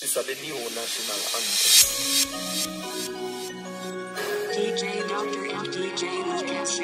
These are the new national anthem. DJ Dr. L. DJ Lucas.